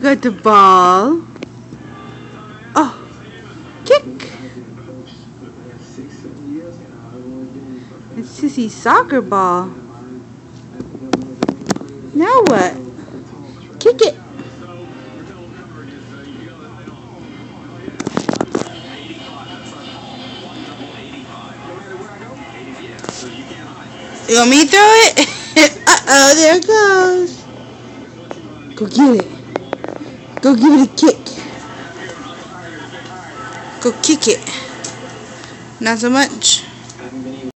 Got the ball. Oh, kick. It's Sissy's soccer ball. Now what? Kick it. You want me to throw it? Uh-oh, there it goes. Go get it. Go give it a kick. Go kick it. Not so much.